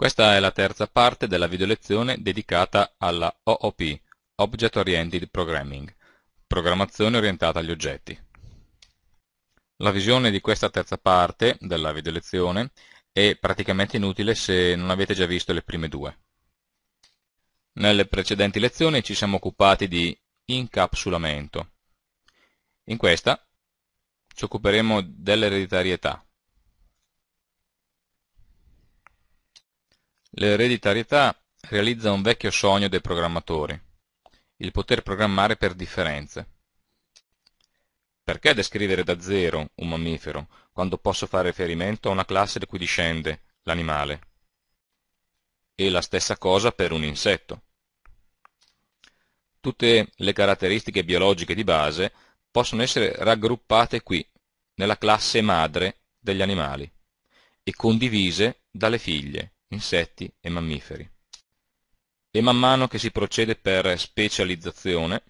Questa è la terza parte della videolezione dedicata alla OOP, Object Oriented Programming, programmazione orientata agli oggetti. La visione di questa terza parte della videolezione è praticamente inutile se non avete già visto le prime due. Nelle precedenti lezioni ci siamo occupati di incapsulamento. In questa ci occuperemo dell'ereditarietà. L'ereditarietà realizza un vecchio sogno dei programmatori, il poter programmare per differenze. Perché descrivere da zero un mammifero quando posso fare riferimento a una classe da cui discende l'animale? E la stessa cosa per un insetto. Tutte le caratteristiche biologiche di base possono essere raggruppate qui, nella classe madre degli animali, e condivise dalle figlie, insetti e mammiferi. E man mano che si procede per specializzazione,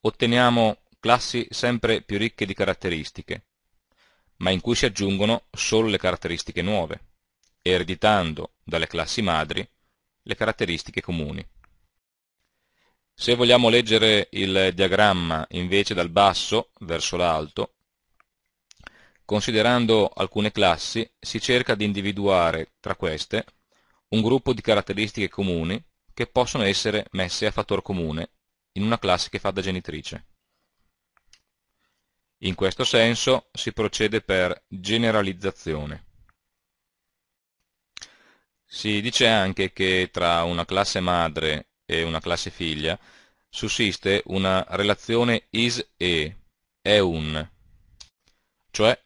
otteniamo classi sempre più ricche di caratteristiche, ma in cui si aggiungono solo le caratteristiche nuove, ereditando dalle classi madri le caratteristiche comuni. Se vogliamo leggere il diagramma invece dal basso verso l'alto, Considerando alcune classi, si cerca di individuare tra queste un gruppo di caratteristiche comuni che possono essere messe a fattor comune in una classe che fa da genitrice. In questo senso si procede per generalizzazione. Si dice anche che tra una classe madre e una classe figlia sussiste una relazione is-e, è un, cioè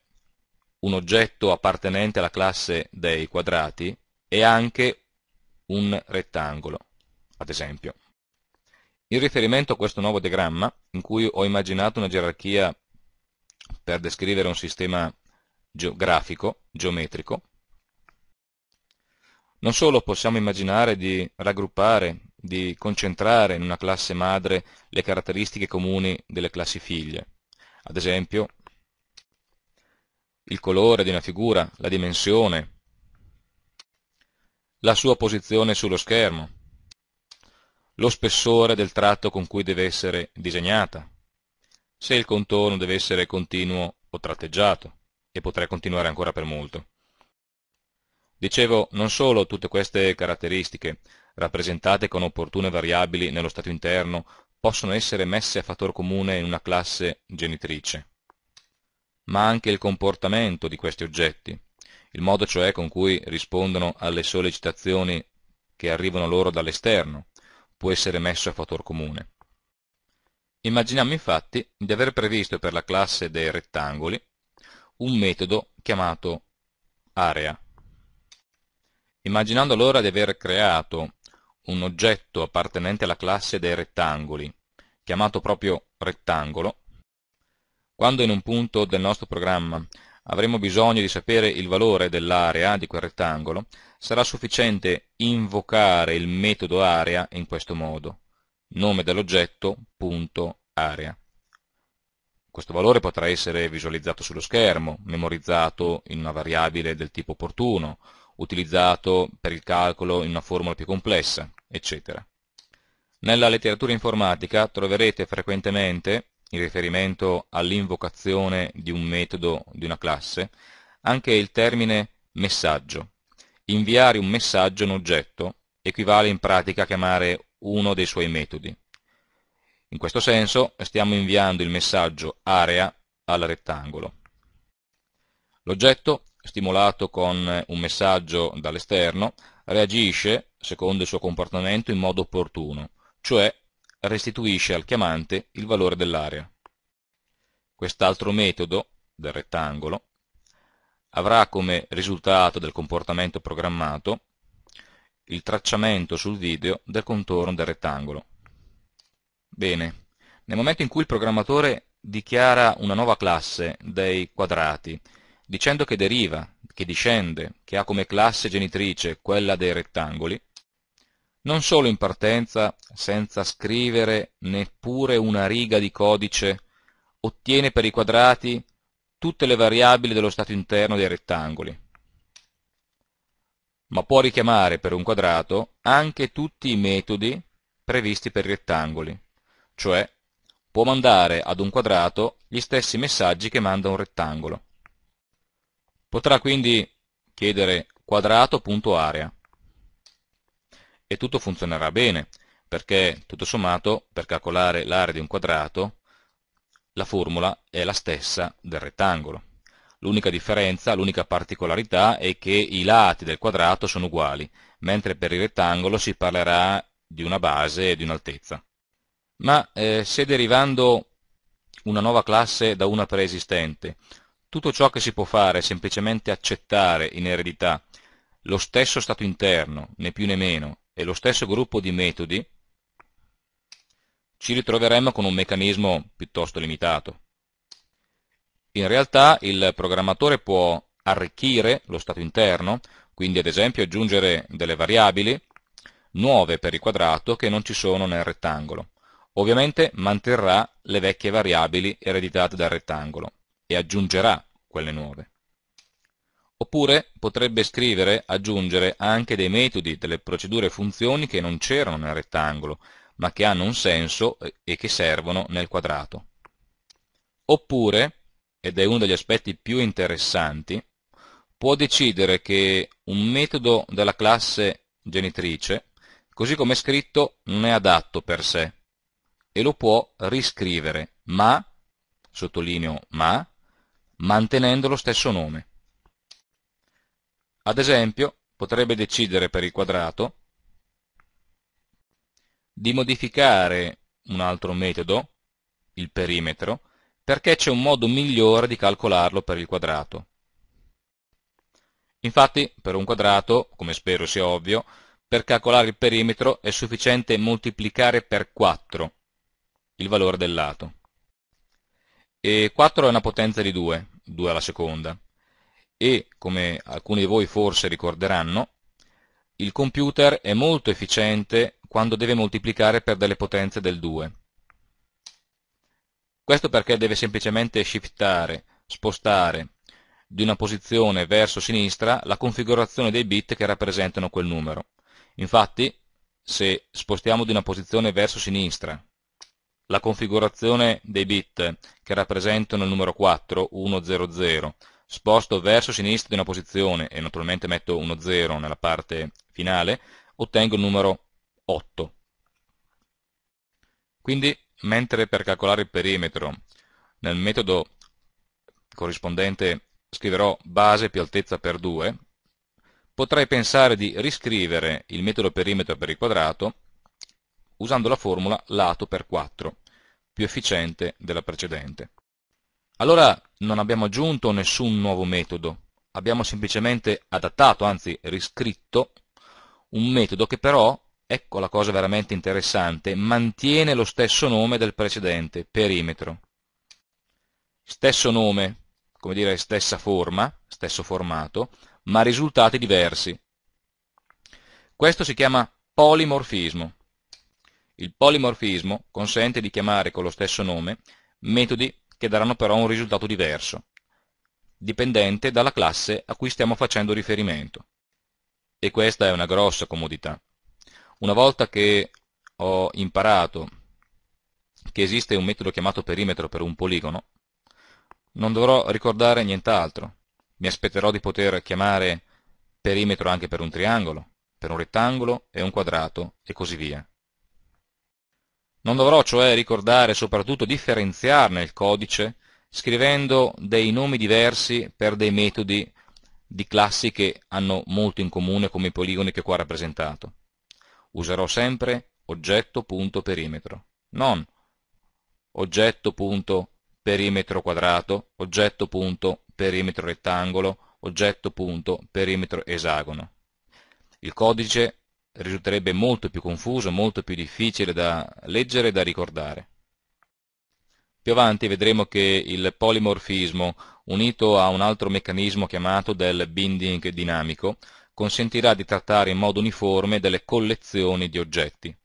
un oggetto appartenente alla classe dei quadrati e anche un rettangolo, ad esempio. In riferimento a questo nuovo diagramma, in cui ho immaginato una gerarchia per descrivere un sistema grafico, geometrico, non solo possiamo immaginare di raggruppare, di concentrare in una classe madre le caratteristiche comuni delle classi figlie, ad esempio il colore di una figura, la dimensione, la sua posizione sullo schermo, lo spessore del tratto con cui deve essere disegnata, se il contorno deve essere continuo o tratteggiato, e potrei continuare ancora per molto. Dicevo, non solo tutte queste caratteristiche, rappresentate con opportune variabili nello stato interno, possono essere messe a fattor comune in una classe genitrice, ma anche il comportamento di questi oggetti, il modo cioè con cui rispondono alle sollecitazioni che arrivano loro dall'esterno, può essere messo a fattor comune. Immaginiamo infatti di aver previsto per la classe dei rettangoli un metodo chiamato area. Immaginando allora di aver creato un oggetto appartenente alla classe dei rettangoli, chiamato proprio rettangolo, quando in un punto del nostro programma avremo bisogno di sapere il valore dell'area di quel rettangolo, sarà sufficiente invocare il metodo area in questo modo, nome dell'oggetto punto area. Questo valore potrà essere visualizzato sullo schermo, memorizzato in una variabile del tipo opportuno, utilizzato per il calcolo in una formula più complessa, eccetera. Nella letteratura informatica troverete frequentemente in riferimento all'invocazione di un metodo di una classe, anche il termine messaggio. Inviare un messaggio a un oggetto equivale in pratica a chiamare uno dei suoi metodi. In questo senso stiamo inviando il messaggio area al rettangolo. L'oggetto, stimolato con un messaggio dall'esterno, reagisce, secondo il suo comportamento, in modo opportuno, cioè restituisce al chiamante il valore dell'area. Quest'altro metodo, del rettangolo, avrà come risultato del comportamento programmato il tracciamento sul video del contorno del rettangolo. Bene, nel momento in cui il programmatore dichiara una nuova classe dei quadrati, dicendo che deriva, che discende, che ha come classe genitrice quella dei rettangoli, non solo in partenza, senza scrivere neppure una riga di codice, ottiene per i quadrati tutte le variabili dello stato interno dei rettangoli, ma può richiamare per un quadrato anche tutti i metodi previsti per i rettangoli, cioè può mandare ad un quadrato gli stessi messaggi che manda un rettangolo. Potrà quindi chiedere quadrato.area e tutto funzionerà bene, perché tutto sommato per calcolare l'area di un quadrato la formula è la stessa del rettangolo. L'unica differenza, l'unica particolarità è che i lati del quadrato sono uguali, mentre per il rettangolo si parlerà di una base e di un'altezza. Ma eh, se derivando una nuova classe da una preesistente, tutto ciò che si può fare è semplicemente accettare in eredità lo stesso stato interno, né più né meno, e lo stesso gruppo di metodi, ci ritroveremmo con un meccanismo piuttosto limitato. In realtà il programmatore può arricchire lo stato interno, quindi ad esempio aggiungere delle variabili nuove per il quadrato che non ci sono nel rettangolo. Ovviamente manterrà le vecchie variabili ereditate dal rettangolo e aggiungerà quelle nuove. Oppure potrebbe scrivere, aggiungere anche dei metodi, delle procedure e funzioni che non c'erano nel rettangolo, ma che hanno un senso e che servono nel quadrato. Oppure, ed è uno degli aspetti più interessanti, può decidere che un metodo della classe genitrice, così come è scritto, non è adatto per sé e lo può riscrivere, ma, sottolineo ma, mantenendo lo stesso nome. Ad esempio, potrebbe decidere per il quadrato di modificare un altro metodo, il perimetro, perché c'è un modo migliore di calcolarlo per il quadrato. Infatti, per un quadrato, come spero sia ovvio, per calcolare il perimetro è sufficiente moltiplicare per 4 il valore del lato. E 4 è una potenza di 2, 2 alla seconda e, come alcuni di voi forse ricorderanno, il computer è molto efficiente quando deve moltiplicare per delle potenze del 2. Questo perché deve semplicemente shiftare, spostare di una posizione verso sinistra la configurazione dei bit che rappresentano quel numero. Infatti, se spostiamo di una posizione verso sinistra la configurazione dei bit che rappresentano il numero 4, 1, 0, 0, sposto verso sinistra di una posizione e naturalmente metto uno 0 nella parte finale, ottengo il numero 8. Quindi, mentre per calcolare il perimetro nel metodo corrispondente scriverò base più altezza per 2, potrei pensare di riscrivere il metodo perimetro per il quadrato usando la formula lato per 4, più efficiente della precedente. Allora non abbiamo aggiunto nessun nuovo metodo, abbiamo semplicemente adattato, anzi riscritto, un metodo che però, ecco la cosa veramente interessante, mantiene lo stesso nome del precedente, perimetro. Stesso nome, come dire stessa forma, stesso formato, ma risultati diversi. Questo si chiama polimorfismo. Il polimorfismo consente di chiamare con lo stesso nome metodi che daranno però un risultato diverso, dipendente dalla classe a cui stiamo facendo riferimento. E questa è una grossa comodità. Una volta che ho imparato che esiste un metodo chiamato perimetro per un poligono, non dovrò ricordare nient'altro. Mi aspetterò di poter chiamare perimetro anche per un triangolo, per un rettangolo e un quadrato e così via. Non dovrò cioè ricordare soprattutto differenziarne il codice scrivendo dei nomi diversi per dei metodi di classi che hanno molto in comune come i poligoni che qua ho rappresentato. Userò sempre oggetto.perimetro, non oggetto.perimetro quadrato, oggetto.perimetro rettangolo, oggetto.perimetro esagono. Il codice risulterebbe molto più confuso, molto più difficile da leggere e da ricordare. Più avanti vedremo che il polimorfismo, unito a un altro meccanismo chiamato del binding dinamico, consentirà di trattare in modo uniforme delle collezioni di oggetti.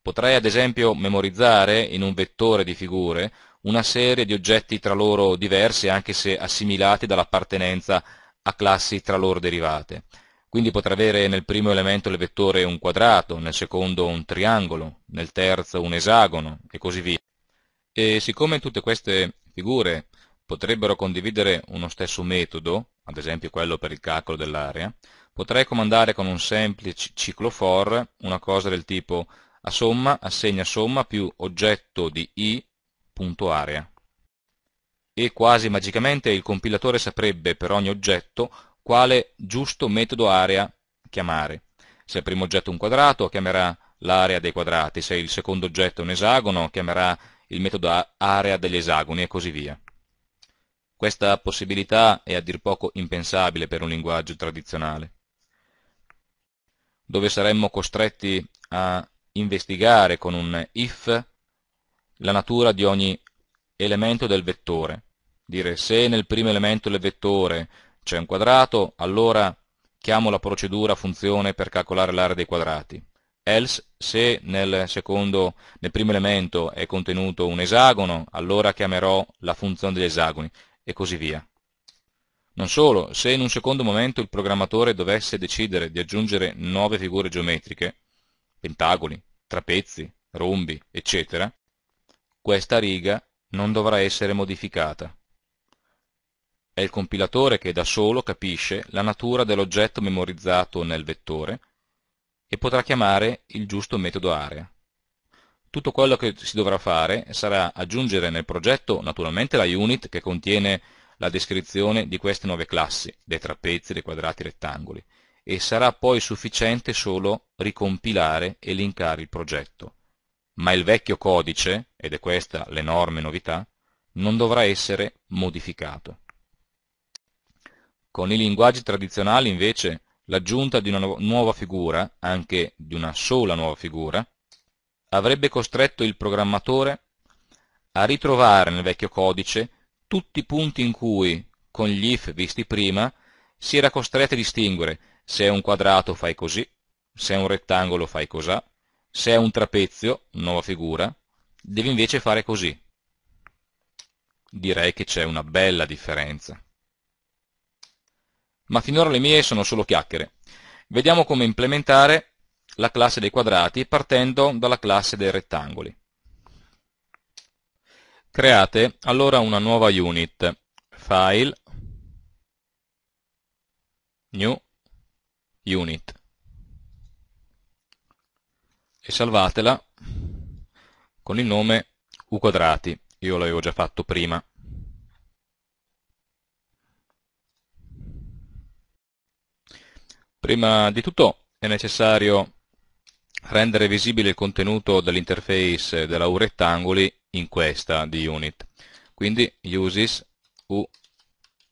Potrei ad esempio memorizzare in un vettore di figure una serie di oggetti tra loro diversi anche se assimilati dall'appartenenza a classi tra loro derivate Quindi potrà avere nel primo elemento del vettore un quadrato, nel secondo un triangolo, nel terzo un esagono e così via. E siccome tutte queste figure potrebbero condividere uno stesso metodo, ad esempio quello per il calcolo dell'area, potrei comandare con un semplice ciclo for una cosa del tipo a somma assegna somma più oggetto di i.area. E quasi magicamente il compilatore saprebbe per ogni oggetto quale giusto metodo area chiamare. Se il primo oggetto è un quadrato, chiamerà l'area dei quadrati, se il secondo oggetto è un esagono, chiamerà il metodo area degli esagoni e così via. Questa possibilità è a dir poco impensabile per un linguaggio tradizionale, dove saremmo costretti a investigare con un if la natura di ogni elemento del vettore, dire se nel primo elemento del vettore c'è un quadrato, allora chiamo la procedura funzione per calcolare l'area dei quadrati. Else, se nel, secondo, nel primo elemento è contenuto un esagono, allora chiamerò la funzione degli esagoni, e così via. Non solo, se in un secondo momento il programmatore dovesse decidere di aggiungere nuove figure geometriche, pentagoni, trapezi, rombi, eccetera, questa riga non dovrà essere modificata. È il compilatore che da solo capisce la natura dell'oggetto memorizzato nel vettore e potrà chiamare il giusto metodo area. Tutto quello che si dovrà fare sarà aggiungere nel progetto naturalmente la unit che contiene la descrizione di queste nuove classi, dei trapezi, dei quadrati, rettangoli, e sarà poi sufficiente solo ricompilare e linkare il progetto. Ma il vecchio codice, ed è questa l'enorme novità, non dovrà essere modificato. Con i linguaggi tradizionali invece l'aggiunta di una nuova figura, anche di una sola nuova figura, avrebbe costretto il programmatore a ritrovare nel vecchio codice tutti i punti in cui, con gli if visti prima, si era costretto a distinguere se è un quadrato fai così, se è un rettangolo fai cosà, se è un trapezio, nuova figura, devi invece fare così. Direi che c'è una bella differenza ma finora le mie sono solo chiacchiere. Vediamo come implementare la classe dei quadrati partendo dalla classe dei rettangoli. Create allora una nuova unit, File, New, Unit e salvatela con il nome u quadrati, io l'avevo già fatto prima. Prima di tutto è necessario rendere visibile il contenuto dell'interface della uRettangoli in questa di unit. Quindi uses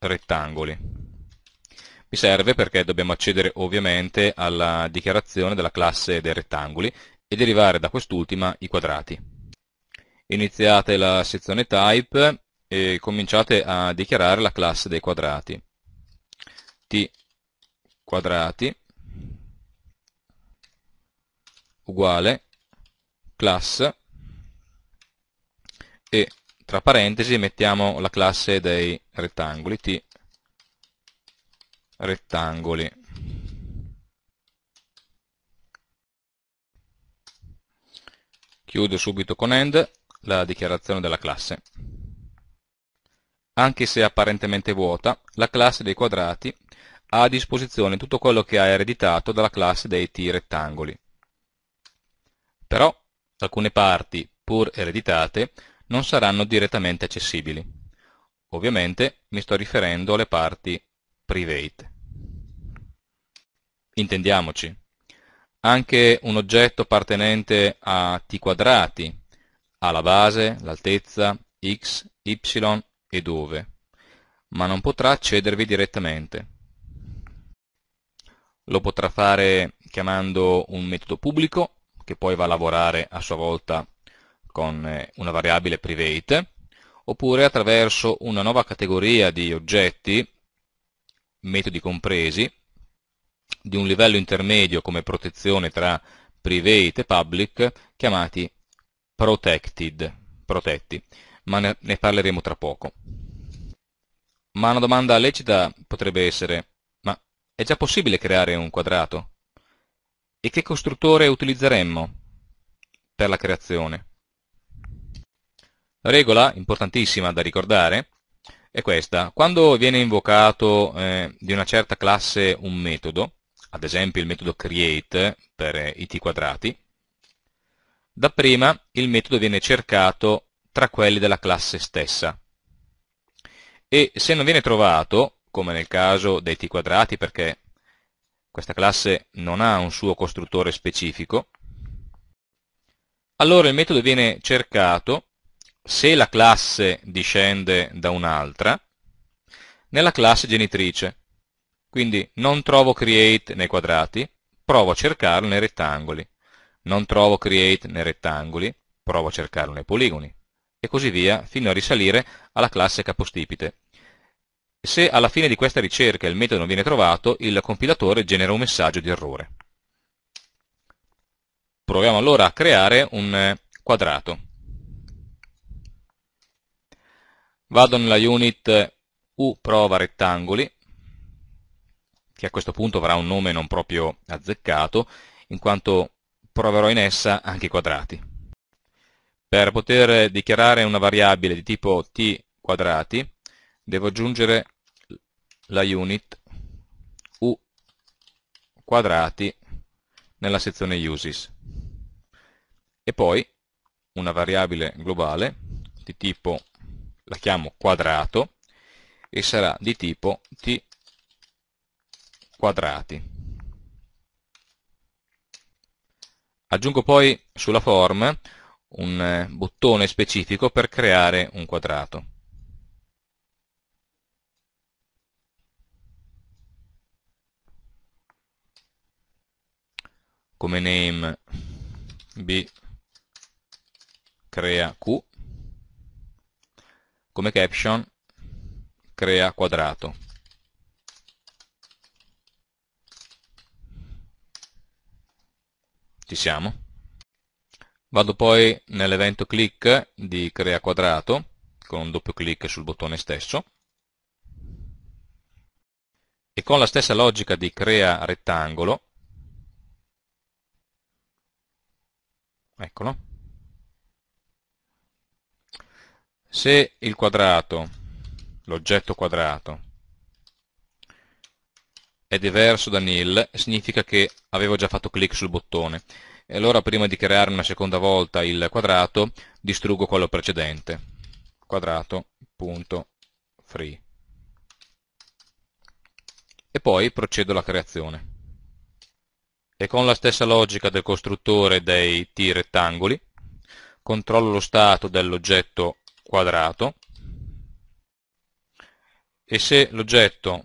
uRettangoli. Mi serve perché dobbiamo accedere ovviamente alla dichiarazione della classe dei rettangoli e derivare da quest'ultima i quadrati. Iniziate la sezione type e cominciate a dichiarare la classe dei quadrati. T quadrati uguale class e tra parentesi mettiamo la classe dei rettangoli t rettangoli. Chiudo subito con end la dichiarazione della classe. Anche se apparentemente vuota la classe dei quadrati ha a disposizione tutto quello che ha ereditato dalla classe dei t-rettangoli. Però alcune parti, pur ereditate, non saranno direttamente accessibili. Ovviamente mi sto riferendo alle parti private. Intendiamoci, anche un oggetto appartenente a t quadrati ha la base, l'altezza, x, y e dove, ma non potrà accedervi direttamente lo potrà fare chiamando un metodo pubblico che poi va a lavorare a sua volta con eh, una variabile private oppure attraverso una nuova categoria di oggetti, metodi compresi, di un livello intermedio come protezione tra private e public chiamati protected, protetti, ma ne, ne parleremo tra poco. Ma una domanda lecita potrebbe essere è già possibile creare un quadrato. E che costruttore utilizzeremmo per la creazione? La regola, importantissima da ricordare, è questa. Quando viene invocato eh, di una certa classe un metodo, ad esempio il metodo create per eh, i t quadrati, dapprima il metodo viene cercato tra quelli della classe stessa. E se non viene trovato, come nel caso dei t quadrati, perché questa classe non ha un suo costruttore specifico, allora il metodo viene cercato se la classe discende da un'altra, nella classe genitrice. Quindi non trovo create nei quadrati, provo a cercarlo nei rettangoli. Non trovo create nei rettangoli, provo a cercarlo nei poligoni. E così via, fino a risalire alla classe capostipite. Se alla fine di questa ricerca il metodo non viene trovato, il compilatore genera un messaggio di errore. Proviamo allora a creare un quadrato. Vado nella unit U prova rettangoli, che a questo punto avrà un nome non proprio azzeccato, in quanto proverò in essa anche i quadrati. Per poter dichiarare una variabile di tipo t quadrati, devo aggiungere la unit u quadrati nella sezione uses e poi una variabile globale di tipo la chiamo quadrato e sarà di tipo t quadrati. Aggiungo poi sulla form un eh, bottone specifico per creare un quadrato. Come name b crea q come caption crea quadrato. Ci siamo. Vado poi nell'evento click di crea quadrato con un doppio clic sul bottone stesso e con la stessa logica di crea rettangolo eccolo Se il quadrato, l'oggetto quadrato, è diverso da nil, significa che avevo già fatto clic sul bottone. E allora prima di creare una seconda volta il quadrato, distruggo quello precedente. Quadrato.free. E poi procedo alla creazione. E con la stessa logica del costruttore dei t rettangoli, controllo lo stato dell'oggetto quadrato e se l'oggetto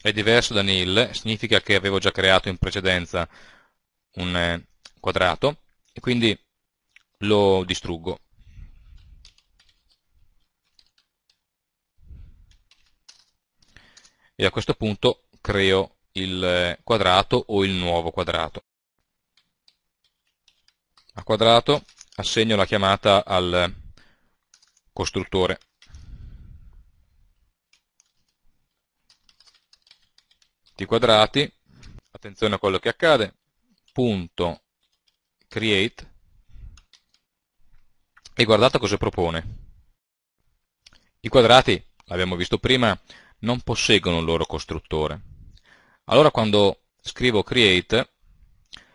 è diverso da nil significa che avevo già creato in precedenza un eh, quadrato e quindi lo distruggo. E a questo punto creo il eh, quadrato o il nuovo quadrato. A quadrato assegno la chiamata al costruttore. T quadrati attenzione a quello che accade punto create. E guardate cosa propone. I quadrati, l'abbiamo visto prima, non posseggono un loro costruttore allora quando scrivo create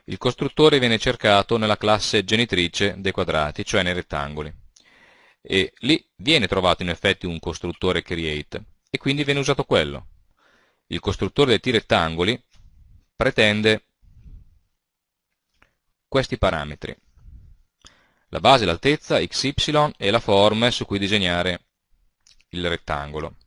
il costruttore viene cercato nella classe genitrice dei quadrati, cioè nei rettangoli e lì viene trovato in effetti un costruttore create e quindi viene usato quello. Il costruttore dei T-rettangoli pretende questi parametri. La base, l'altezza, xy e la forma su cui disegnare il rettangolo.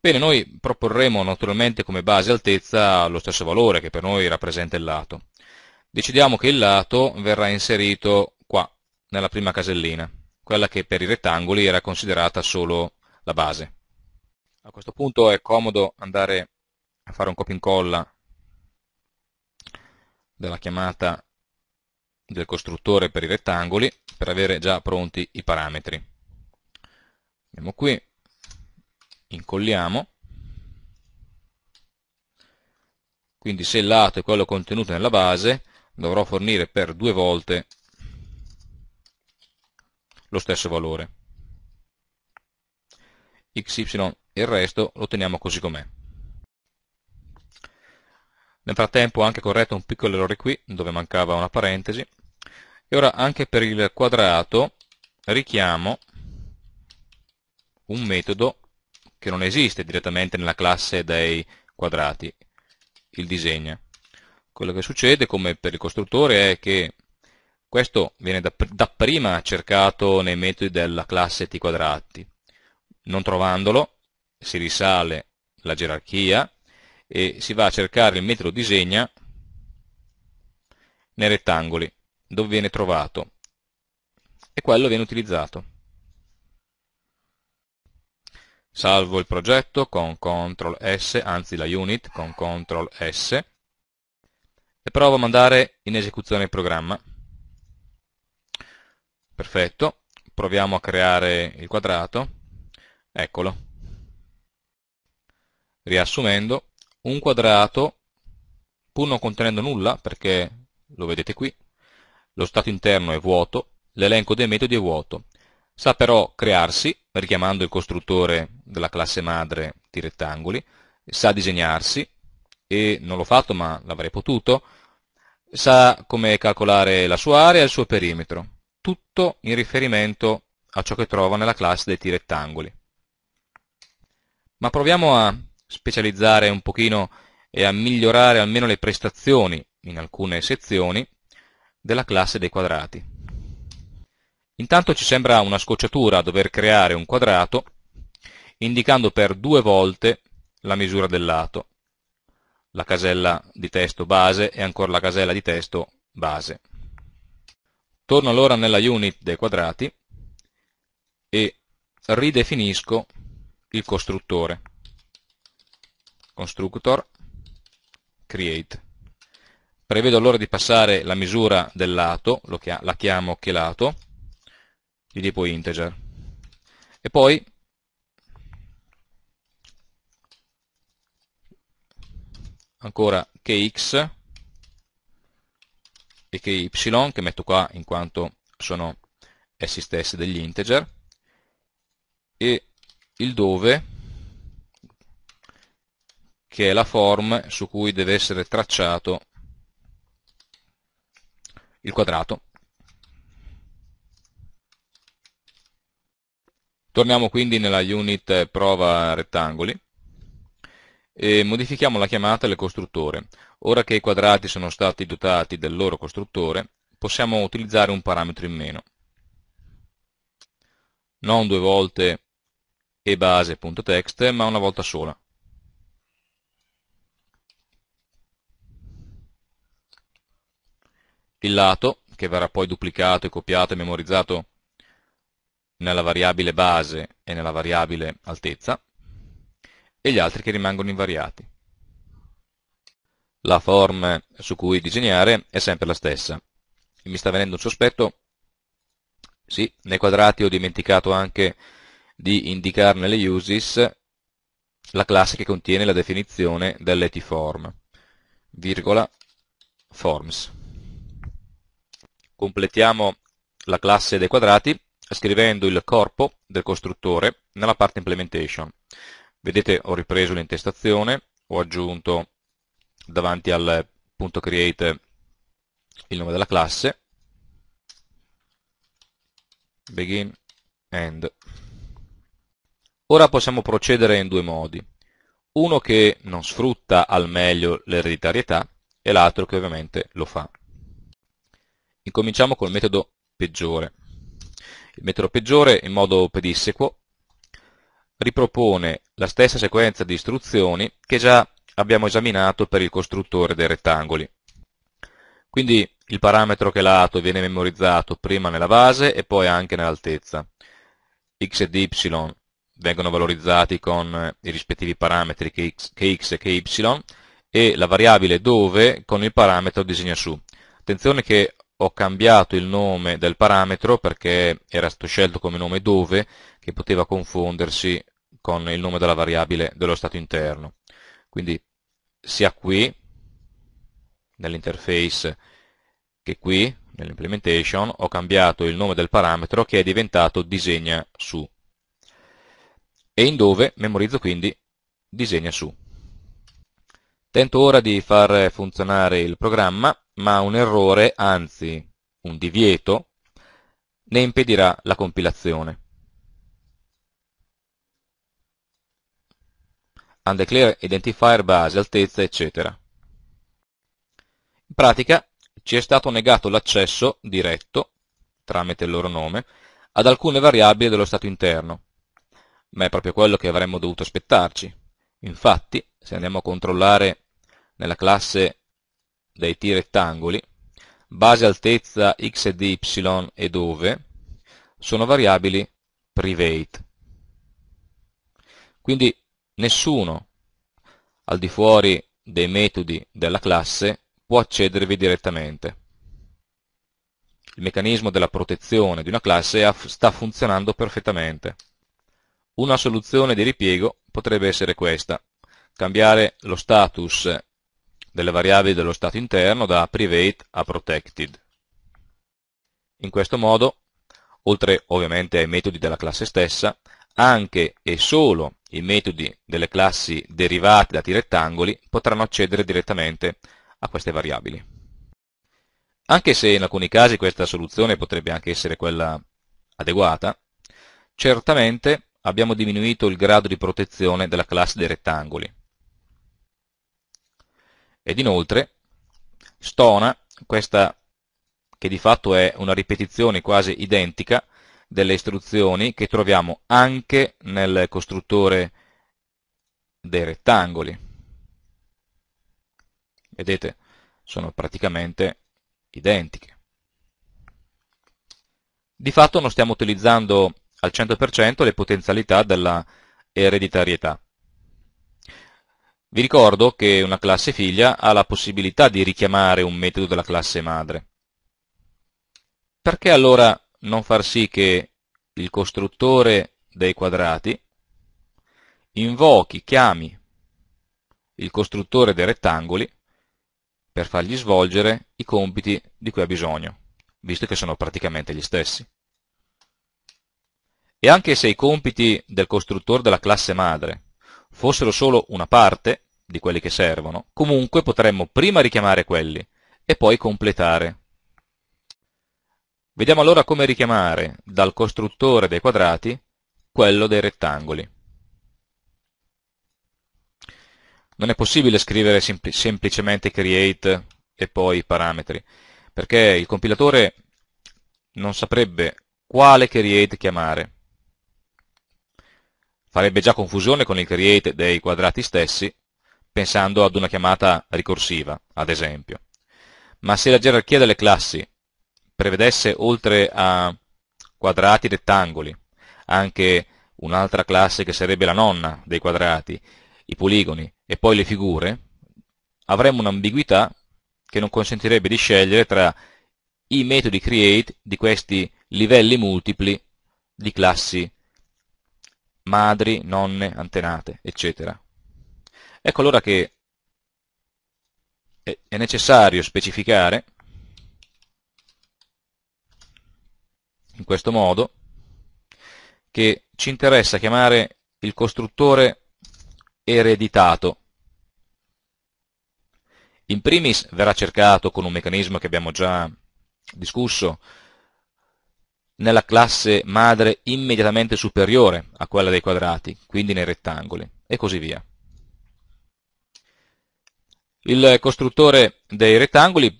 Bene, noi proporremo naturalmente come base altezza lo stesso valore che per noi rappresenta il lato. Decidiamo che il lato verrà inserito nella prima casellina, quella che per i rettangoli era considerata solo la base. A questo punto è comodo andare a fare un copia e incolla della chiamata del costruttore per i rettangoli per avere già pronti i parametri. Andiamo qui, incolliamo quindi se il lato è quello contenuto nella base, dovrò fornire per due volte lo stesso valore. x, y e il resto lo teniamo così com'è. Nel frattempo ho anche corretto un piccolo errore qui, dove mancava una parentesi. E ora anche per il quadrato richiamo un metodo che non esiste direttamente nella classe dei quadrati, il disegna. Quello che succede, come per il costruttore, è che questo viene dapprima cercato nei metodi della classe t quadrati. Non trovandolo, si risale la gerarchia e si va a cercare il metodo disegna nei rettangoli dove viene trovato e quello viene utilizzato. Salvo il progetto con CTRL S, anzi la unit con CTRL S e provo a mandare in esecuzione il programma. Perfetto, proviamo a creare il quadrato, eccolo. Riassumendo, un quadrato, pur non contenendo nulla, perché lo vedete qui, lo stato interno è vuoto, l'elenco dei metodi è vuoto. Sa però crearsi, richiamando il costruttore della classe madre di rettangoli, sa disegnarsi, e non l'ho fatto ma l'avrei potuto, sa come calcolare la sua area e il suo perimetro, tutto in riferimento a ciò che trova nella classe dei T-rettangoli. Ma proviamo a specializzare un pochino e a migliorare almeno le prestazioni in alcune sezioni della classe dei quadrati. Intanto ci sembra una scocciatura dover creare un quadrato indicando per due volte la misura del lato, la casella di testo base e ancora la casella di testo base. Torno allora nella unit dei quadrati e ridefinisco il costruttore constructor create. Prevedo allora di passare la misura del lato, la chiamo che lato, di tipo integer. E poi ancora che x e che y, che metto qua in quanto sono essi stessi degli integer, e il dove che è la form su cui deve essere tracciato il quadrato. Torniamo quindi nella unit prova rettangoli e modifichiamo la chiamata del costruttore. Ora che i quadrati sono stati dotati del loro costruttore, possiamo utilizzare un parametro in meno. Non due volte ebase.text, ma una volta sola. il lato, che verrà poi duplicato e copiato e memorizzato nella variabile base e nella variabile altezza, e gli altri che rimangono invariati. La form su cui disegnare è sempre la stessa. mi sta venendo un sospetto? Sì, nei quadrati ho dimenticato anche di indicare nelle uses la classe che contiene la definizione dell'etiform, virgola, forms completiamo la classe dei quadrati scrivendo il corpo del costruttore nella parte implementation. Vedete ho ripreso l'intestazione, ho aggiunto davanti al punto create il nome della classe, begin, end. Ora possiamo procedere in due modi, uno che non sfrutta al meglio l'ereditarietà e l'altro che ovviamente lo fa. Incominciamo col metodo peggiore. Il metodo peggiore, in modo pedissequo, ripropone la stessa sequenza di istruzioni che già abbiamo esaminato per il costruttore dei rettangoli. Quindi il parametro che lato viene memorizzato prima nella base e poi anche nell'altezza. x ed y vengono valorizzati con i rispettivi parametri che x, che x e che y e la variabile dove con il parametro disegna su. Attenzione che ho cambiato il nome del parametro perché era stato scelto come nome dove, che poteva confondersi con il nome della variabile dello stato interno. Quindi sia qui nell'interface che qui, nell'implementation, ho cambiato il nome del parametro che è diventato disegna su. E in dove memorizzo quindi disegna su. Tento ora di far funzionare il programma, ma un errore, anzi un divieto, ne impedirà la compilazione. undeclare identifier base, altezza, eccetera. In pratica ci è stato negato l'accesso diretto, tramite il loro nome, ad alcune variabili dello stato interno, ma è proprio quello che avremmo dovuto aspettarci. Infatti, se andiamo a controllare nella classe dei T-rettangoli, base altezza x ed y e dove sono variabili private. Quindi nessuno al di fuori dei metodi della classe può accedervi direttamente. Il meccanismo della protezione di una classe sta funzionando perfettamente. Una soluzione di ripiego potrebbe essere questa, cambiare lo status delle variabili dello stato interno da private a protected. In questo modo, oltre ovviamente ai metodi della classe stessa, anche e solo i metodi delle classi derivate da t-rettangoli potranno accedere direttamente a queste variabili. Anche se in alcuni casi questa soluzione potrebbe anche essere quella adeguata, certamente abbiamo diminuito il grado di protezione della classe dei rettangoli, ed inoltre stona, questa che di fatto è una ripetizione quasi identica delle istruzioni che troviamo anche nel costruttore dei rettangoli. Vedete, sono praticamente identiche. Di fatto non stiamo utilizzando al 100% le potenzialità della ereditarietà. Vi ricordo che una classe figlia ha la possibilità di richiamare un metodo della classe madre. Perché allora non far sì che il costruttore dei quadrati invochi, chiami il costruttore dei rettangoli per fargli svolgere i compiti di cui ha bisogno, visto che sono praticamente gli stessi. E anche se i compiti del costruttore della classe madre fossero solo una parte di quelli che servono, comunque potremmo prima richiamare quelli e poi completare. Vediamo allora come richiamare dal costruttore dei quadrati quello dei rettangoli. Non è possibile scrivere sempl semplicemente create e poi parametri, perché il compilatore non saprebbe quale create chiamare farebbe già confusione con il create dei quadrati stessi, pensando ad una chiamata ricorsiva, ad esempio. Ma se la gerarchia delle classi prevedesse oltre a quadrati rettangoli anche un'altra classe che sarebbe la nonna dei quadrati, i poligoni e poi le figure, avremmo un'ambiguità che non consentirebbe di scegliere tra i metodi create di questi livelli multipli di classi madri, nonne, antenate, eccetera. Ecco allora che è necessario specificare in questo modo che ci interessa chiamare il costruttore ereditato. In primis verrà cercato con un meccanismo che abbiamo già discusso nella classe madre immediatamente superiore a quella dei quadrati, quindi nei rettangoli, e così via. Il costruttore dei rettangoli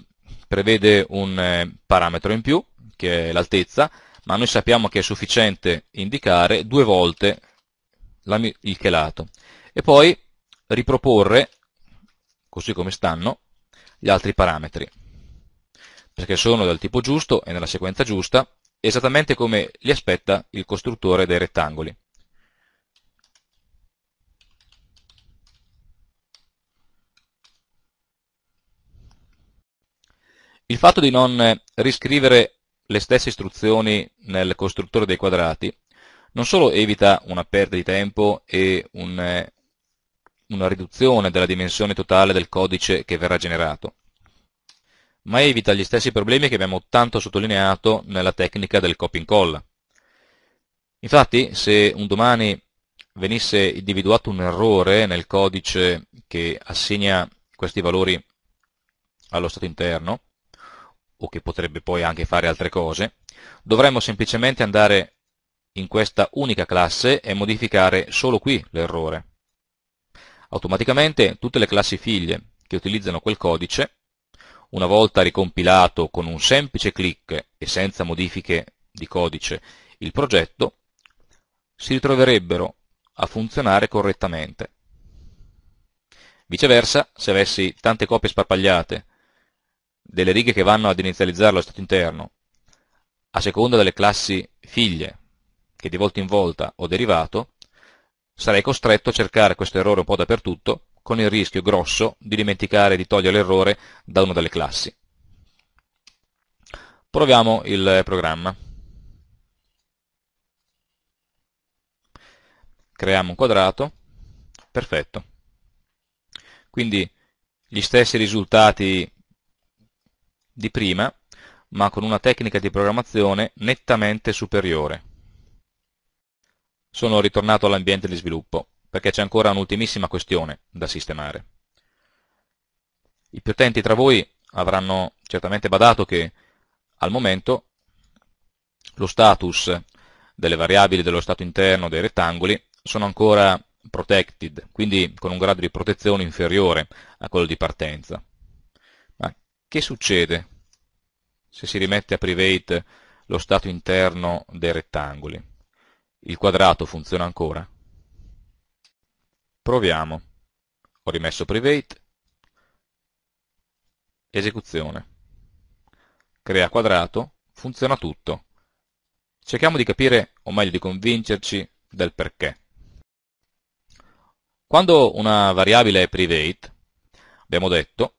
prevede un eh, parametro in più, che è l'altezza, ma noi sappiamo che è sufficiente indicare due volte il chelato, e poi riproporre, così come stanno, gli altri parametri, perché sono del tipo giusto e nella sequenza giusta, esattamente come li aspetta il costruttore dei rettangoli. Il fatto di non riscrivere le stesse istruzioni nel costruttore dei quadrati non solo evita una perdita di tempo e un, una riduzione della dimensione totale del codice che verrà generato, ma evita gli stessi problemi che abbiamo tanto sottolineato nella tecnica del copia incolla. Infatti, se un domani venisse individuato un errore nel codice che assegna questi valori allo stato interno, o che potrebbe poi anche fare altre cose, dovremmo semplicemente andare in questa unica classe e modificare solo qui l'errore. Automaticamente tutte le classi figlie che utilizzano quel codice, una volta ricompilato con un semplice clic e senza modifiche di codice il progetto, si ritroverebbero a funzionare correttamente. Viceversa, se avessi tante copie sparpagliate delle righe che vanno ad inizializzare lo stato interno, a seconda delle classi figlie che di volta in volta ho derivato, sarei costretto a cercare questo errore un po' dappertutto, con il rischio grosso di dimenticare di togliere l'errore da una delle classi. Proviamo il programma. Creiamo un quadrato, perfetto. Quindi gli stessi risultati di prima, ma con una tecnica di programmazione nettamente superiore. Sono ritornato all'ambiente di sviluppo, perché c'è ancora un'ultimissima questione da sistemare. I più attenti tra voi avranno certamente badato che al momento lo status delle variabili dello stato interno dei rettangoli sono ancora protected, quindi con un grado di protezione inferiore a quello di partenza. Ma che succede se si rimette a private lo stato interno dei rettangoli? Il quadrato funziona ancora? Proviamo. Ho rimesso private. Esecuzione. Crea quadrato. Funziona tutto. Cerchiamo di capire, o meglio di convincerci, del perché. Quando una variabile è private, abbiamo detto,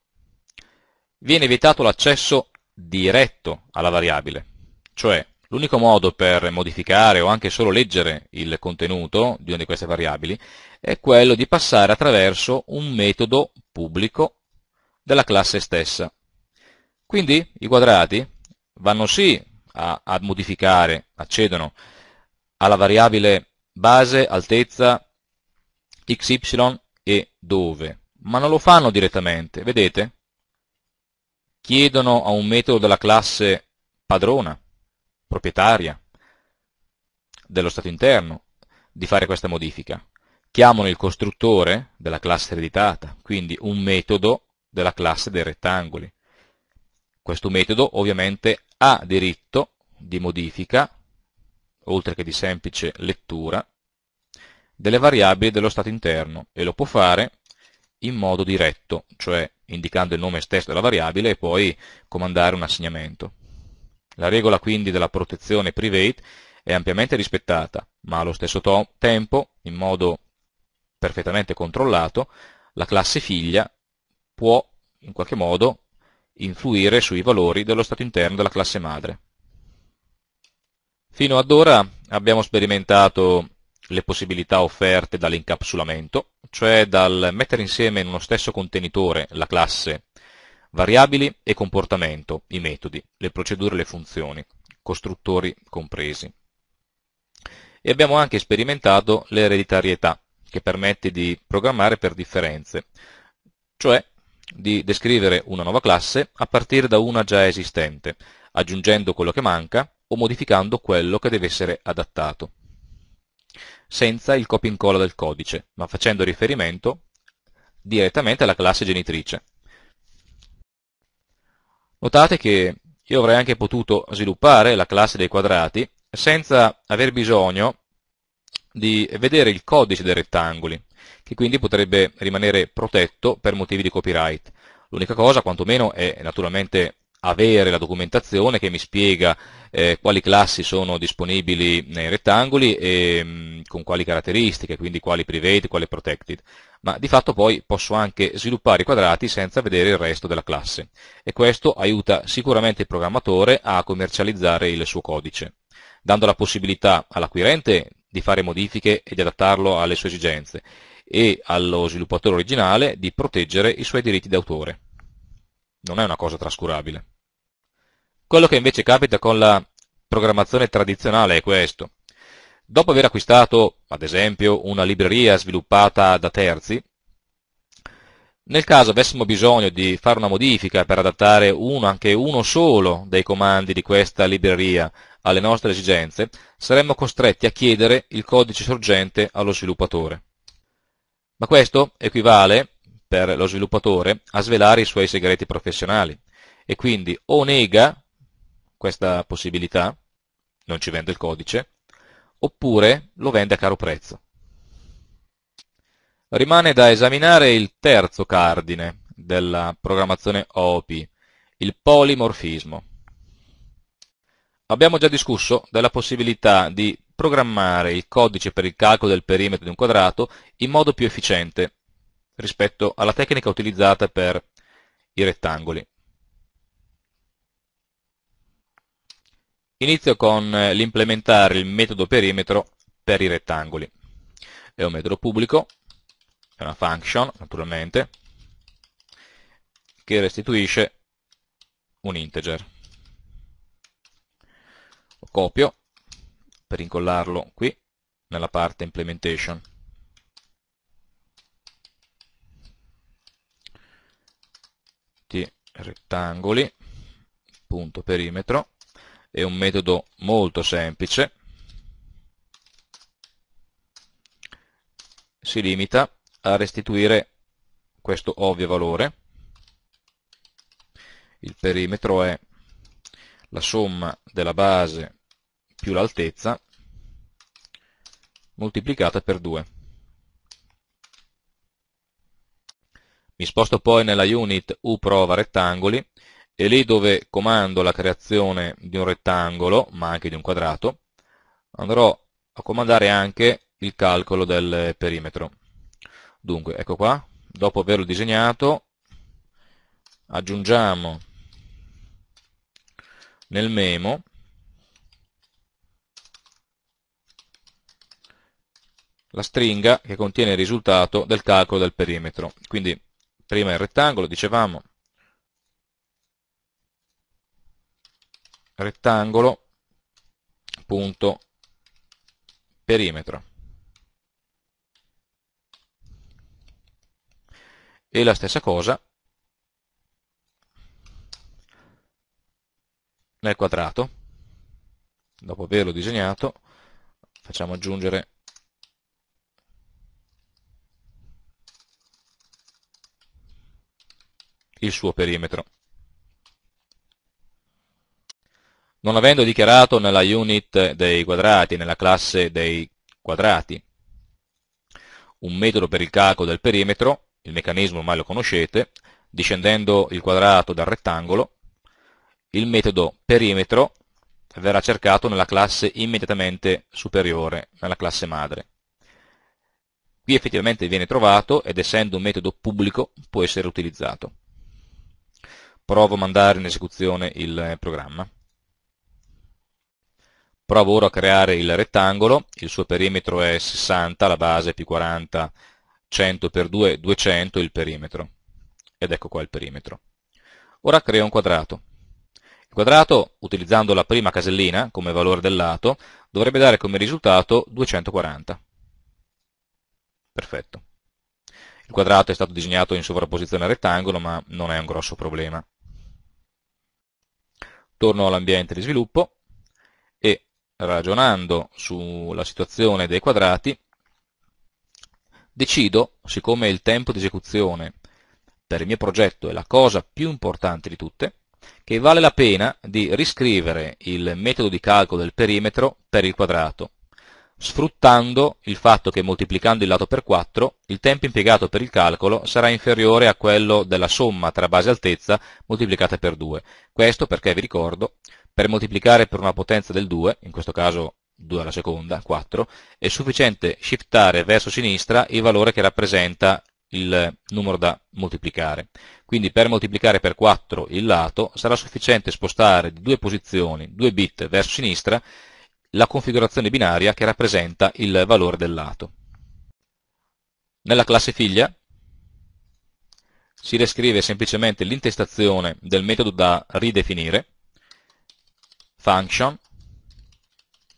viene vietato l'accesso diretto alla variabile, cioè l'unico modo per modificare o anche solo leggere il contenuto di una di queste variabili è quello di passare attraverso un metodo pubblico della classe stessa. Quindi i quadrati vanno sì a, a modificare, accedono alla variabile base, altezza, xy e dove, ma non lo fanno direttamente, vedete? Chiedono a un metodo della classe padrona, proprietaria, dello stato interno, di fare questa modifica. Chiamano il costruttore della classe ereditata, quindi un metodo della classe dei rettangoli. Questo metodo ovviamente ha diritto di modifica, oltre che di semplice lettura, delle variabili dello stato interno e lo può fare in modo diretto, cioè indicando il nome stesso della variabile e poi comandare un assegnamento. La regola quindi della protezione private è ampiamente rispettata, ma allo stesso tempo, in modo perfettamente controllato, la classe figlia può in qualche modo influire sui valori dello stato interno della classe madre. Fino ad ora abbiamo sperimentato le possibilità offerte dall'incapsulamento, cioè dal mettere insieme in uno stesso contenitore la classe variabili e comportamento, i metodi, le procedure e le funzioni, costruttori compresi. E abbiamo anche sperimentato l'ereditarietà, che permette di programmare per differenze, cioè di descrivere una nuova classe a partire da una già esistente, aggiungendo quello che manca o modificando quello che deve essere adattato senza il copia incolla del codice, ma facendo riferimento direttamente alla classe genitrice. Notate che io avrei anche potuto sviluppare la classe dei quadrati senza aver bisogno di vedere il codice dei rettangoli, che quindi potrebbe rimanere protetto per motivi di copyright. L'unica cosa, quantomeno, è naturalmente avere la documentazione che mi spiega eh, quali classi sono disponibili nei rettangoli e mh, mm, con quali caratteristiche, quindi quali private, quali protected, ma di fatto poi posso anche sviluppare i quadrati senza vedere il resto della classe e questo aiuta sicuramente il programmatore a commercializzare il suo codice, dando la possibilità all'acquirente di fare modifiche e di adattarlo alle sue esigenze e allo sviluppatore originale di proteggere i suoi diritti d'autore. non è una cosa trascurabile. Quello che invece capita con la programmazione tradizionale è questo. Dopo aver acquistato, ad esempio, una libreria sviluppata da terzi, nel caso avessimo bisogno di fare una modifica per adattare uno, anche uno solo dei comandi di questa libreria alle nostre esigenze, saremmo costretti a chiedere il codice sorgente allo sviluppatore. Ma questo equivale, per lo sviluppatore, a svelare i suoi segreti professionali e quindi o nega questa possibilità, non ci vende il codice, oppure lo vende a caro prezzo. Rimane da esaminare il terzo cardine della programmazione OOP, il polimorfismo. Abbiamo già discusso della possibilità di programmare il codice per il calcolo del perimetro di un quadrato in modo più efficiente rispetto alla tecnica utilizzata per i rettangoli. Inizio con l'implementare il metodo perimetro per i rettangoli. È un metodo pubblico, è una function naturalmente, che restituisce un integer. Lo copio per incollarlo qui nella parte implementation. T rettangoli, punto perimetro, è un metodo molto semplice, si limita a restituire questo ovvio valore. Il perimetro è la somma della base più l'altezza moltiplicata per 2. Mi sposto poi nella unit uprova rettangoli e lì dove comando la creazione di un rettangolo, ma anche di un quadrato, andrò a comandare anche il calcolo del perimetro. Dunque, ecco qua, dopo averlo disegnato, aggiungiamo nel memo la stringa che contiene il risultato del calcolo del perimetro. Quindi prima il rettangolo, dicevamo, rettangolo punto perimetro. E la stessa cosa nel quadrato. Dopo averlo disegnato facciamo aggiungere il suo perimetro. Non avendo dichiarato nella unit dei quadrati, nella classe dei quadrati, un metodo per il calcolo del perimetro, il meccanismo ormai lo conoscete, discendendo il quadrato dal rettangolo, il metodo perimetro verrà cercato nella classe immediatamente superiore, nella classe madre. Qui effettivamente viene trovato ed essendo un metodo pubblico può essere utilizzato. Provo a mandare in esecuzione il programma. Provo ora a creare il rettangolo, il suo perimetro è 60, la base più 40 100 per 2, 200 il perimetro. Ed ecco qua il perimetro. Ora creo un quadrato. Il quadrato, utilizzando la prima casellina come valore del lato, dovrebbe dare come risultato 240. Perfetto. Il quadrato è stato disegnato in sovrapposizione al rettangolo, ma non è un grosso problema. Torno all'ambiente di sviluppo e ragionando sulla situazione dei quadrati, decido, siccome il tempo di esecuzione per il mio progetto è la cosa più importante di tutte, che vale la pena di riscrivere il metodo di calcolo del perimetro per il quadrato, sfruttando il fatto che moltiplicando il lato per 4 il tempo impiegato per il calcolo sarà inferiore a quello della somma tra base e altezza moltiplicata per 2. Questo perché, vi ricordo, per moltiplicare per una potenza del 2, in questo caso 2 alla seconda, 4, è sufficiente shiftare verso sinistra il valore che rappresenta il numero da moltiplicare. Quindi per moltiplicare per 4 il lato sarà sufficiente spostare di due posizioni, due bit verso sinistra, la configurazione binaria che rappresenta il valore del lato. Nella classe figlia si descrive semplicemente l'intestazione del metodo da ridefinire, function,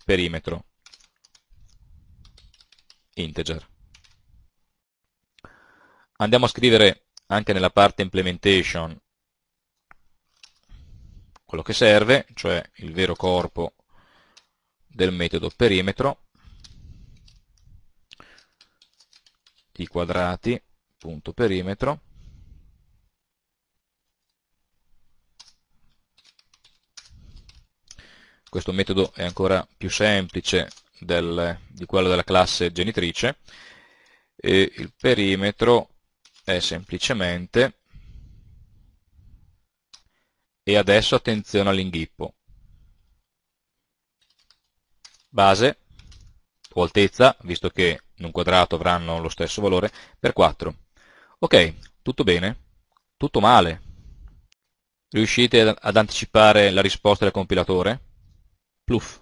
perimetro, integer. Andiamo a scrivere anche nella parte implementation quello che serve, cioè il vero corpo del metodo perimetro, i quadrati, punto perimetro, questo metodo è ancora più semplice del, di quello della classe genitrice e il perimetro è semplicemente e adesso attenzione all'inghippo base o altezza, visto che in un quadrato avranno lo stesso valore, per 4. Ok, tutto bene? Tutto male? Riuscite ad anticipare la risposta del compilatore? Pluff.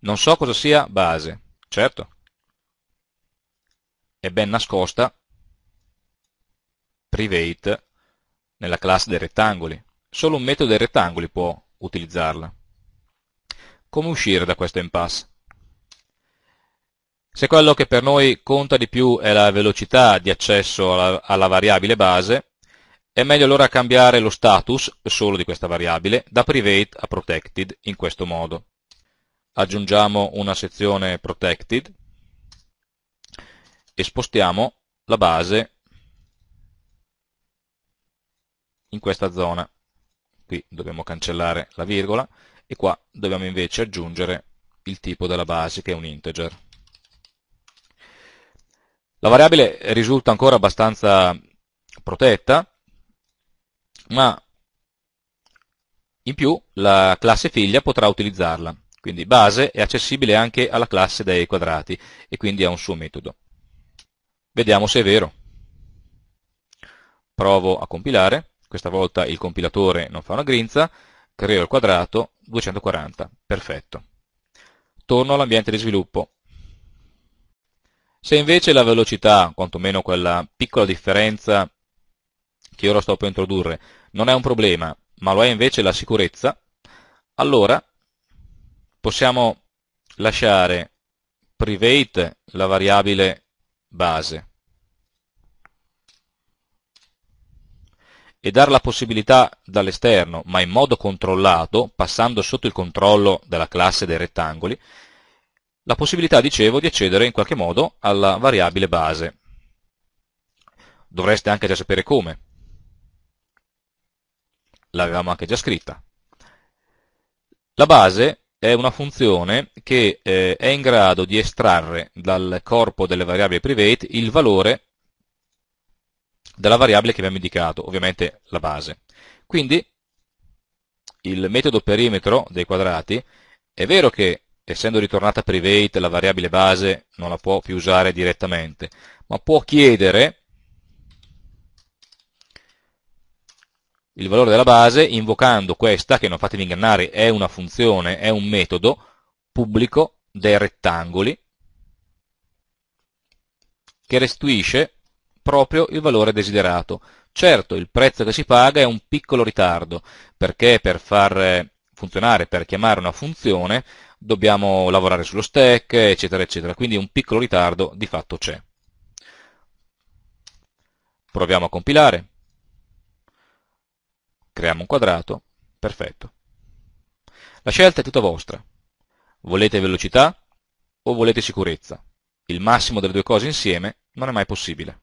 Non so cosa sia base, certo. È ben nascosta private nella classe dei rettangoli. Solo un metodo dei rettangoli può utilizzarla. Come uscire da questo impasse? Se quello che per noi conta di più è la velocità di accesso alla, alla variabile base, è meglio allora cambiare lo status solo di questa variabile da private a protected in questo modo. Aggiungiamo una sezione protected e spostiamo la base in questa zona. Qui dobbiamo cancellare la virgola e qua dobbiamo invece aggiungere il tipo della base che è un integer. La variabile risulta ancora abbastanza protetta, ma in più la classe figlia potrà utilizzarla, quindi base è accessibile anche alla classe dei quadrati e quindi ha un suo metodo. Vediamo se è vero. Provo a compilare, questa volta il compilatore non fa una grinza, creo il quadrato 240, perfetto. Torno all'ambiente di sviluppo. Se invece la velocità, quantomeno quella piccola differenza che ora sto per introdurre, non è un problema, ma lo è invece la sicurezza, allora possiamo lasciare private la variabile base e dare la possibilità dall'esterno, ma in modo controllato, passando sotto il controllo della classe dei rettangoli, la possibilità, dicevo, di accedere in qualche modo alla variabile base. Dovreste anche già sapere come. L'avevamo anche già scritta. La base è una funzione che eh, è in grado di estrarre dal corpo delle variabili private il valore della variabile che abbiamo indicato, ovviamente la base. Quindi il metodo perimetro dei quadrati è vero che essendo ritornata private la variabile base non la può più usare direttamente, ma può chiedere il valore della base invocando questa, che non fatevi ingannare, è una funzione, è un metodo pubblico dei rettangoli che restituisce proprio il valore desiderato. Certo, il prezzo che si paga è un piccolo ritardo, perché per far funzionare, per chiamare una funzione, dobbiamo lavorare sullo stack, eccetera, eccetera. Quindi un piccolo ritardo di fatto c'è. Proviamo a compilare. Creiamo un quadrato. Perfetto. La scelta è tutta vostra. Volete velocità o volete sicurezza? Il massimo delle due cose insieme non è mai possibile.